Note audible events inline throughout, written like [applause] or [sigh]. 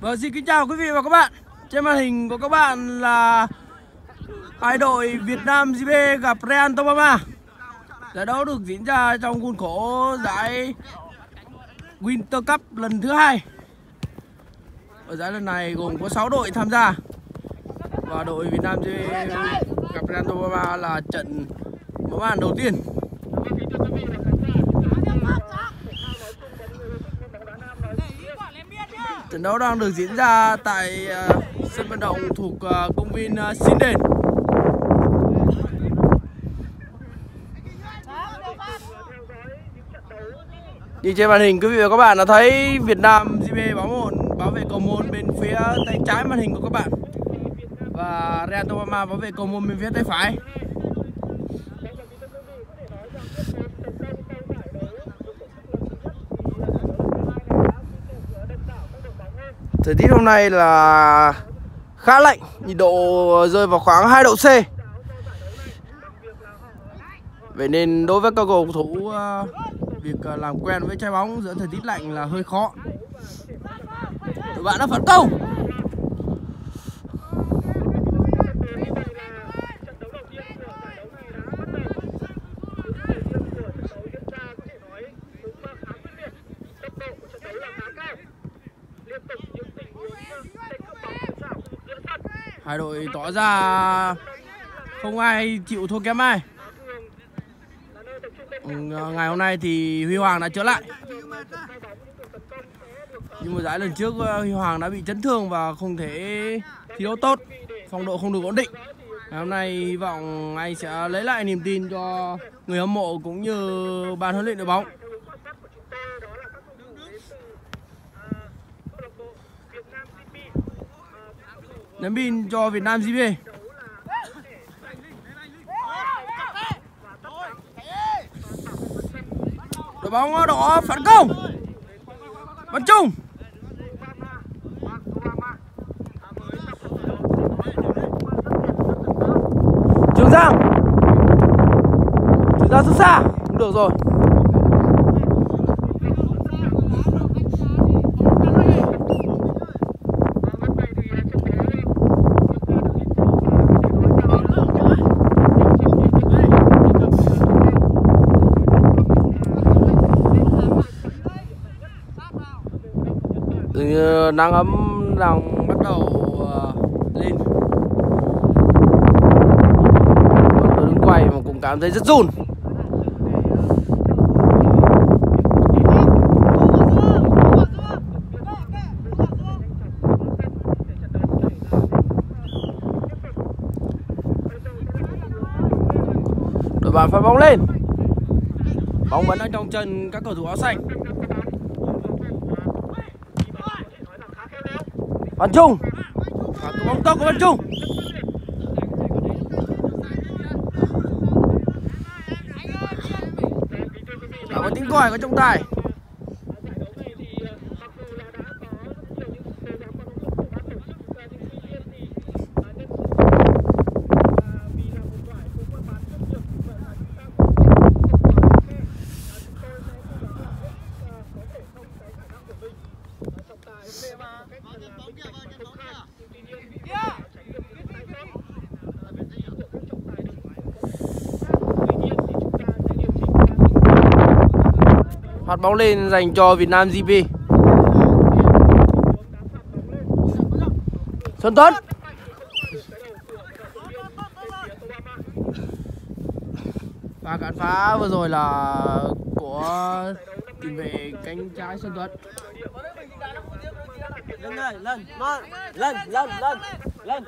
Vâng, xin kính chào quý vị và các bạn. Trên màn hình của các bạn là hai đội Việt Nam GB gặp Real Tomama Giải đấu được diễn ra trong khuôn khổ giải Winter Cup lần thứ hai. Ở giải lần này gồm có 6 đội tham gia. Và đội Việt Nam GB gặp Real Tomama là trận mở màn đầu tiên. Trận đấu đang được diễn ra tại uh, sân vận động thuộc uh, công viên uh, Xin Đền. Như trên màn hình quý vị và các bạn đã thấy Việt Nam GB bảo môn bảo vệ cầu môn bên phía tay trái màn hình của các bạn và Real Tobama bảo vệ cầu môn bên phía tay phải. Thời tiết hôm nay là khá lạnh, nhiệt độ rơi vào khoảng 2 độ C. Vậy nên đối với các cầu thủ ờ, việc ờ, làm quen với trái bóng giữa thời tiết lạnh là hơi khó. Tụi bạn đã phản công. Hai đội tỏ ra không ai chịu thua kém ai. Ừ, ngày hôm nay thì Huy Hoàng đã trở lại. Nhưng mà giải lần trước ờ, Huy Hoàng đã bị chấn thương và không thể thi đấu tốt, phong độ không được ổn định. Ngày hôm nay hy vọng anh sẽ lấy lại niềm tin cho người hâm mộ cũng như ban huấn luyện đội bóng. Ném pin cho Việt Nam GB Đội bóng đỏ phản công. Bắn chung. Trường Giang. Trường Giang xuất xa. Cũng được rồi. Như ờ, nắng ấm đang bắt đầu uh, lên. Tôi đứng quay mà cũng cảm thấy rất run. Đội bạn phải bóng lên. Bóng vẫn ở trong chân các cầu thủ áo xanh. Văn Trung. Và bóng tốc của Văn Trung. Đã có tính còi có trọng tài. Bóng lên dành cho Việt Nam GP Xuân Tuấn. Và cản phá vừa rồi là của tiền vệ cánh trái Xuân Tuấn. Lên lên lên nó lên lên lên lên.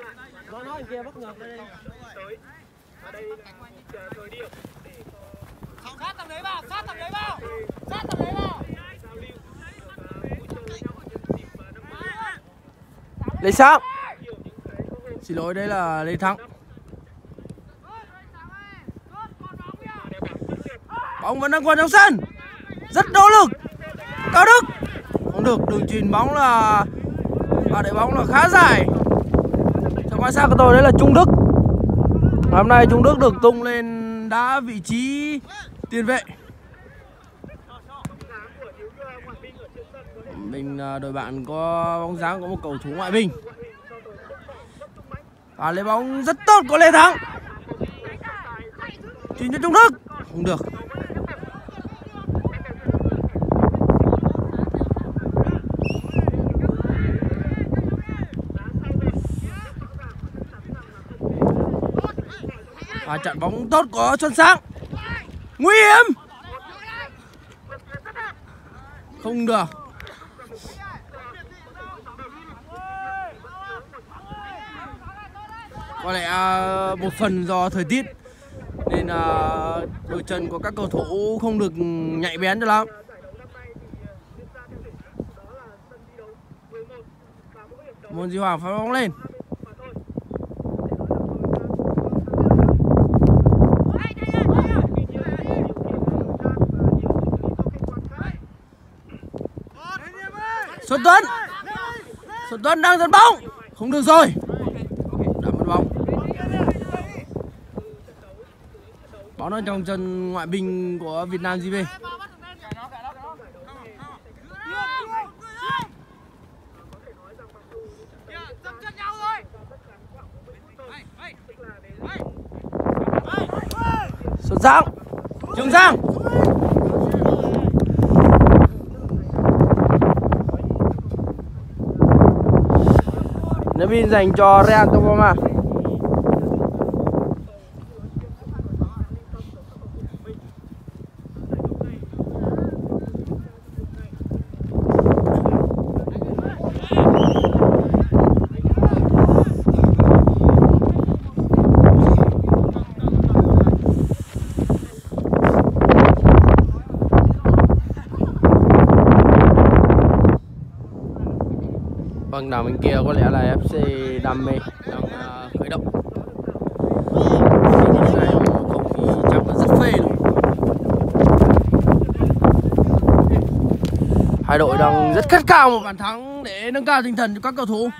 Nó nói kia bất ngờ. Đây sát tầm đấy vào, sát tầm đấy vào. Sát tầm đấy vào. Lê sáp. Xin lỗi, đây là Lê Thắng. Bóng vẫn đang quần trong sân. Rất nỗ lực. Cao Đức. Không được, đường truyền bóng là Và để bóng là khá dài. Trong quan sát của tôi, đấy là Trung Đức. Hôm nay Trung Đức được tung lên đá vị trí tiền vệ Mình à, đội bạn có bóng dáng có một cầu thủ ngoại binh. Và lấy bóng rất tốt của Lê Thắng. Chuyển cho Trung Đức. Không được. Và trận bóng tốt của Xuân Sáng. Nguy hiểm. Không được. Có lẽ à, một phần do thời tiết, nên là đôi chân của các cầu thủ không được nhạy bén cho lắm. Môn Di Hoàng phá bóng lên. Xuân Tuấn Xuân Tuấn đang dẫn bóng. Không được rồi. Đã mất bóng. Bóng ở trong chân ngoại binh của Việt Nam GB Dập. Xuân Giang. Trường Giang. Ném pin dành cho Real Tobama Vâng, phần đầu bên kia có lẽ là FC Đam mê đang uh, khởi động. Cái này rất phê luôn. Hai đội đang rất khát khao một bàn thắng để nâng cao tinh thần cho các cầu thủ.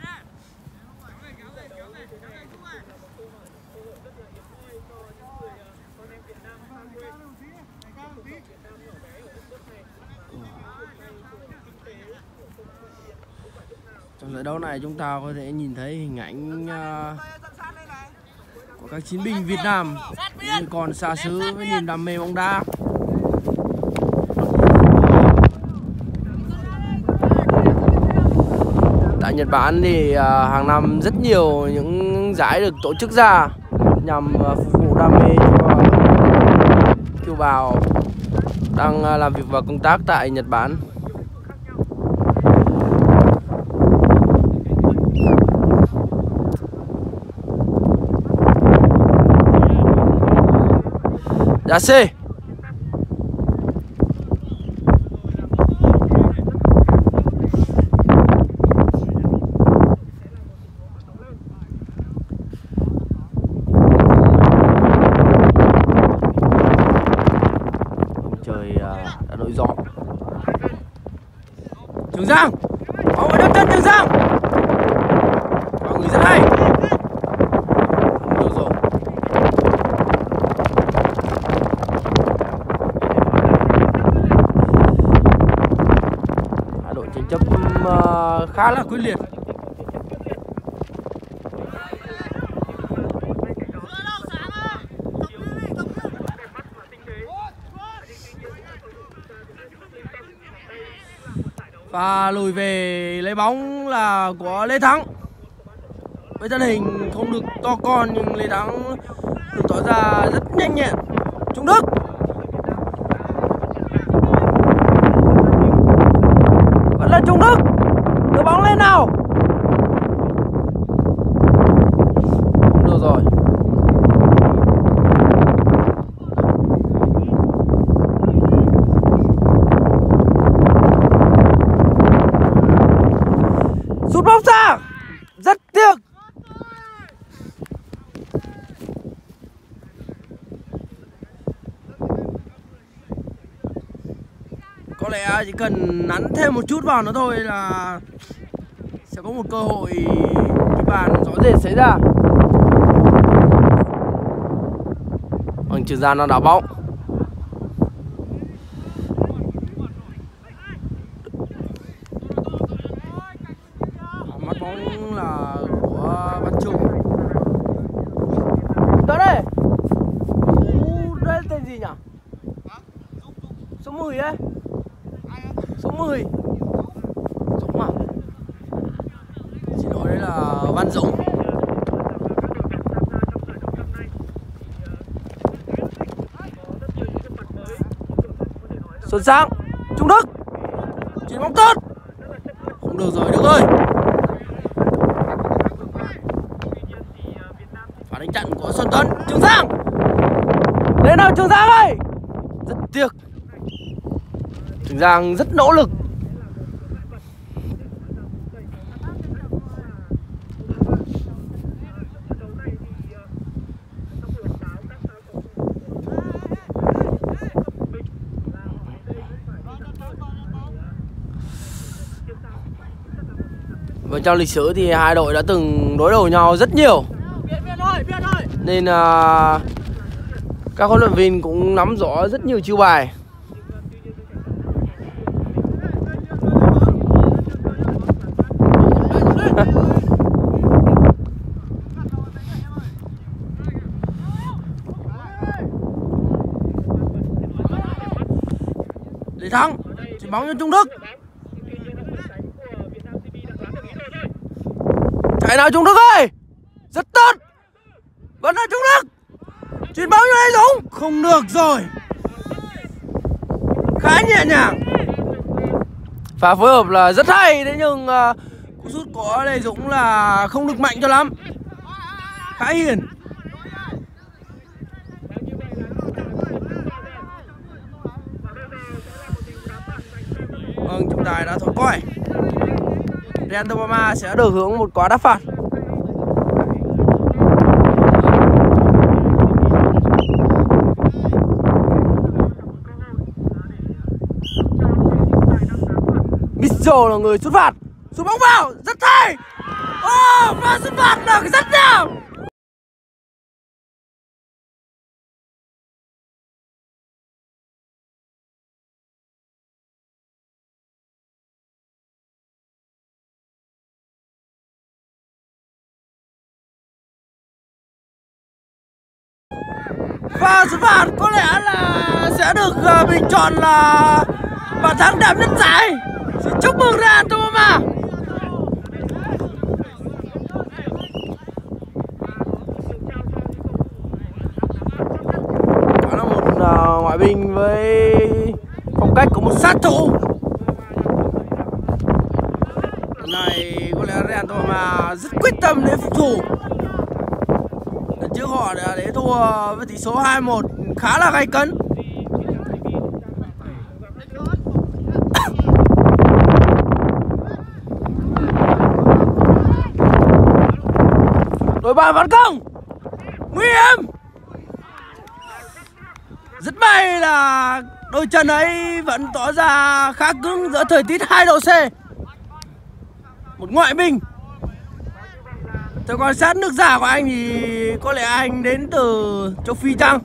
Giải đấu này chúng ta có thể nhìn thấy hình ảnh à, của các chiến binh Việt Nam. Nhưng còn xa xứ với niềm đam mê bóng đá. Tại Nhật Bản thì à, hàng năm rất nhiều những giải được tổ chức ra nhằm à, phục vụ đam mê cho kiều bào đang làm việc và công tác tại Nhật Bản. Giá C Trời à, đã đổi gió Trường Giang Bóng ở đất chân Trường Giang Và người rất hay Không được rồi Hai đội tranh chấp ờ, khá là quyết liệt. Và lùi về lấy bóng là của Lê Thắng. Với thân hình không được to con nhưng Lê Thắng được tỏ ra rất nhanh nhẹn. Trung Đức. Là Trung Đức. Đưa bóng lên nào không được rồi sút bóng xa rất tiếc có lẽ chỉ cần nắn thêm một chút vào nó thôi là sẽ có một cơ hội cái bàn rõ rệt xảy ra. Vâng, Bằng Trường Giang đang đá bóng bắt bóng là của Văn Trung tới đây Ú, đây tên gì nhỉ số 10 đấy số 10 Dũng à xin lỗi đấy là Văn Dũng Xuân Sang Trung Đức. Chuyển bóng tốt. Không được rồi, Đức ơi. Phản đánh chặn của Xuân Tuấn, Trường Giang. Lên nào, Trường Giang ơi. Rất tiếc. Trường Giang rất nỗ lực Và trong lịch sử thì hai đội đã từng đối đầu nhau rất nhiều. Nên là các huấn luyện viên cũng nắm rõ rất nhiều chiêu bài. Lê Thắng Chỉ bóng cho Trung Đức Chạy nào Trung Đức ơi! Rất tốt! Vẫn là Trung Đức! Chuyển bóng cho Lê Dũng? Không được rồi. Khá nhẹ nhàng. Và phối hợp là rất hay Thế nhưng uh, cú sút của Lê Dũng là không được mạnh cho lắm. Khá hiền. Vâng, trọng tài đã thổi còi Real Tobama sẽ được hưởng một quả đá phạt. Mitchell là người xuất phạt. Sút bóng vào, rất hay. Oh, và xuất phạt được rất đẹp. Và số phạt có lẽ là sẽ được uh, bình chọn là bàn thắng đẹp nhất giải. Xin chúc mừng Real Tobama Đó là một uh, ngoại binh với phong cách của một sát thủ. Này có lẽ Real Tobama ờ, rất quyết tâm lên phục thủ Lần trước họ đã để thua với tỷ số 2-1 khá là gay cấn. Đội bài phản công, nguy hiểm. Rất may là đôi chân ấy vẫn tỏ ra khá cứng giữa thời tiết 2 độ C. Một ngoại binh Tôi quan sát nước giả của anh thì có lẽ anh đến từ châu Phi chăng?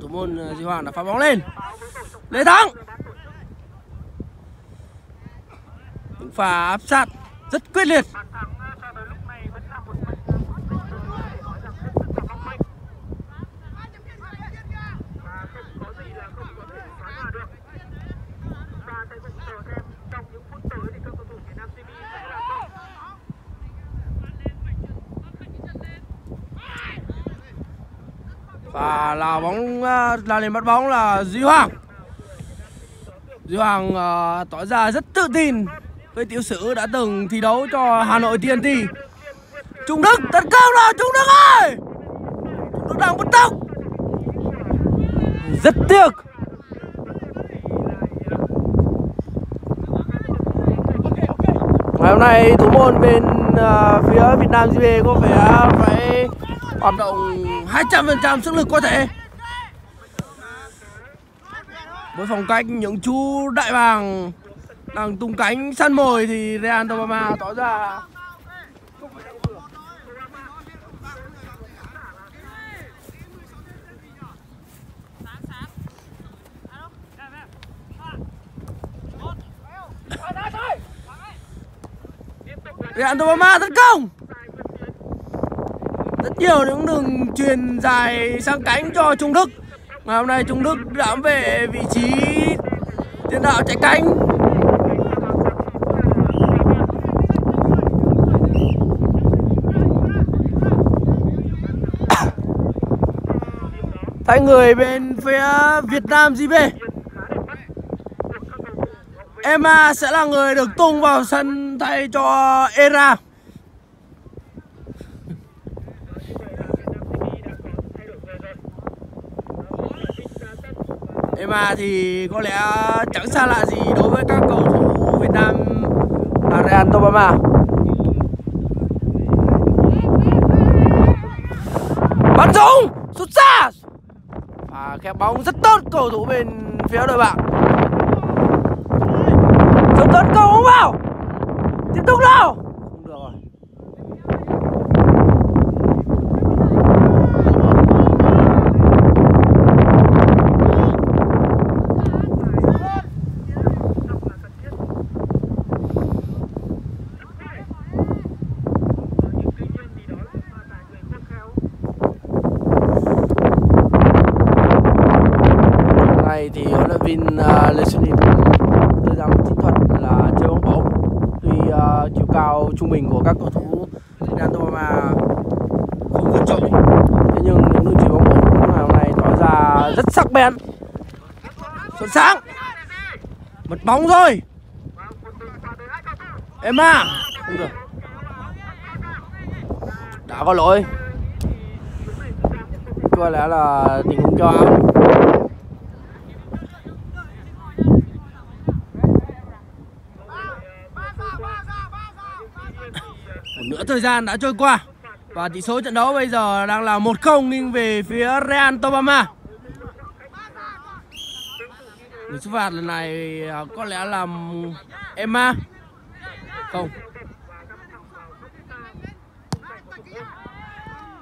Thủ môn di Duy Hoàng đã phá bóng lên. Lê Thắng. Những pha áp sát rất quyết liệt. Là bóng ờ, là lên bắt bóng là Duy Hoàng. Duy Hoàng uh, tỏ ra rất tự tin. Với tiểu sử đã từng thi đấu cho Hà Nội TNT Trung Đức tấn công nào Trung Đức ơi! Trung Đức đang bất tốc rất tiếc. Ngày hôm nay thủ môn bên uh, phía Việt Nam gb có vẻ phải hoạt động 200% sức lực có thể. Với phong cách những chú đại bàng đang tung cánh săn mồi thì Real Tobama tỏ ra Real Tobama tấn công! Rất nhiều những đường truyền dài sang cánh cho Trung Đức. Ngày hôm nay Trung Đức đã về vị trí tiền đạo chạy cánh. [coughs] Thay người bên phía Việt Nam GB Emma sẽ là người được tung vào sân thay cho Era. Emma thì có lẽ chẳng xa lạ gì đối với các cầu thủ Việt Nam. À, Arian Tobama. Bắn súng! Sút xa và kẹp bóng rất tốt cầu thủ bên phía đội bạn. Sút tấn công không vào! Tiếp tục nào Không được rồi này thì huấn luyện viên uh, Lê Xuân Hiệp đưa ra một chiến thuật là chơi bóng bổng tuy uh, chiều cao trung bình của các cầu thủ Real Tobama không vượt trội thế nhưng những đường chuyền bóng bổng ngày hôm nay tỏ ra rất sắc bén. Xuất sáng. Mất bóng rồi em à, đã có lỗi. Có lẽ là tình huống cho áo một nửa thời gian đã trôi qua. Và tỷ số trận đấu bây giờ đang là 1-0 nghiêng về phía Real Tobama. Người xuất phạt lần này à, có lẽ là Emma. Không.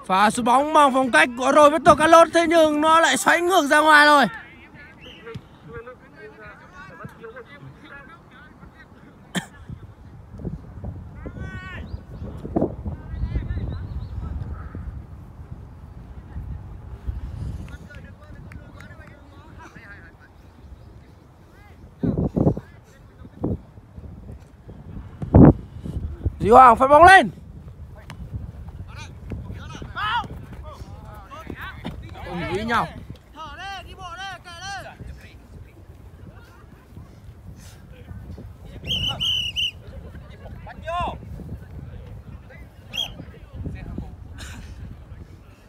Pha sút bóng bằng phong cách của Roberto Carlos, thế nhưng nó lại xoáy ngược ra ngoài rồi. Duy Hoàng phát bóng lên Ôm với nhau Thở đi, đi bộ đi, kệ đi. Bắn vô.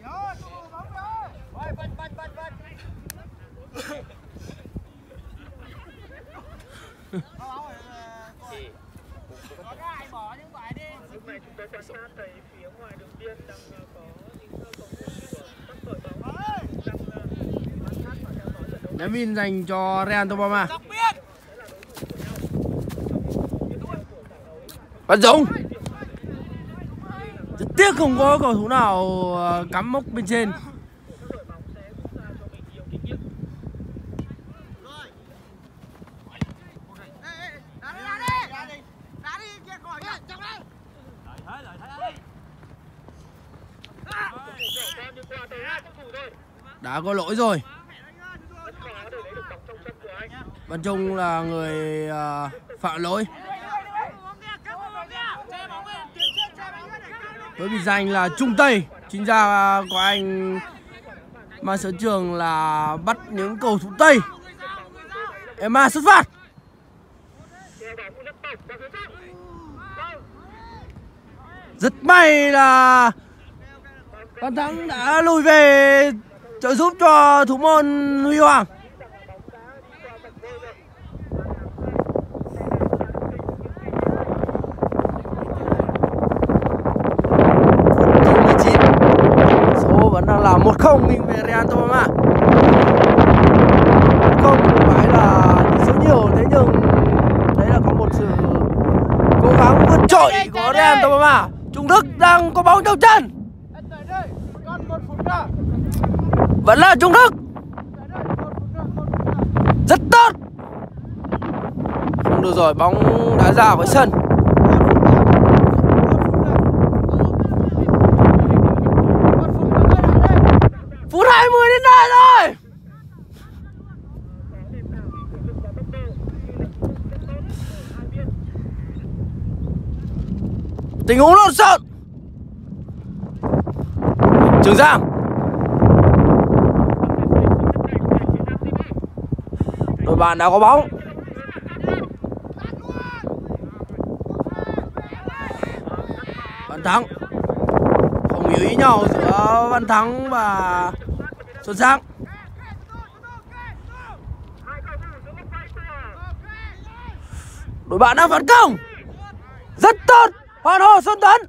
Vô, tụ bóng vô. Rồi, bắn, bắn, bắn, bắn. Có bóng rồi, ờ, có cái ai bỏ những quả đi. Tôi quan sát thấy phía ngoài đường biên đang có những cầu thủ của các đội bóng đang quan sát và theo dõi trận đấu. Ném in dành cho Real Tobama. Bắn Dũng tiếc không có cầu thủ nào ờ, cắm mốc bên trên Các đội bóng sẽ rút ra cho mình nhiều kinh nghiệm. Đá đi, đá đi. Đá đi, kia khỏi kìa, chọc đi. Xem như qua tới hai cầu thủ thôi. Đã có lỗi rồi. Văn Trung là người uh, phạm lỗi. Với biệt danh là Trung Tây. Chính ra của anh mà Sở Trường là bắt những cầu thủ Tây. Emma xuất phát. Rất may là Văn Thắng đã lùi về trợ giúp cho thủ môn Huy Hoàng. vừa rồi, bóng đá ra với sân. Phút 20 đến đây rồi tình huống lộn xộn. Trường giang. Đội bạn đã có bóng. Thắng. Không hiểu ý nhau giữa Văn Thắng và Xuân Sang Đội bạn đang phản công. Rất tốt. Hoàn hồ Xuân Tuấn.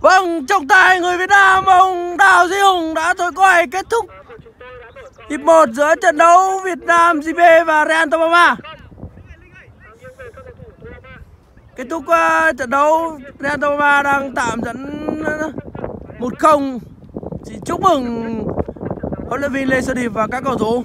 Vâng, trọng tài người Việt Nam ông Đào Duy Hùng đã thổi còi kết thúc. Hiệp một giữa trận đấu Việt Nam gb và Real Tobama. Kết thúc uh, trận đấu Real đang tạm dẫn ờ, 1-0. Xin chúc mừng huấn luyện viên Lê Xuân Hiệp và các cầu thủ.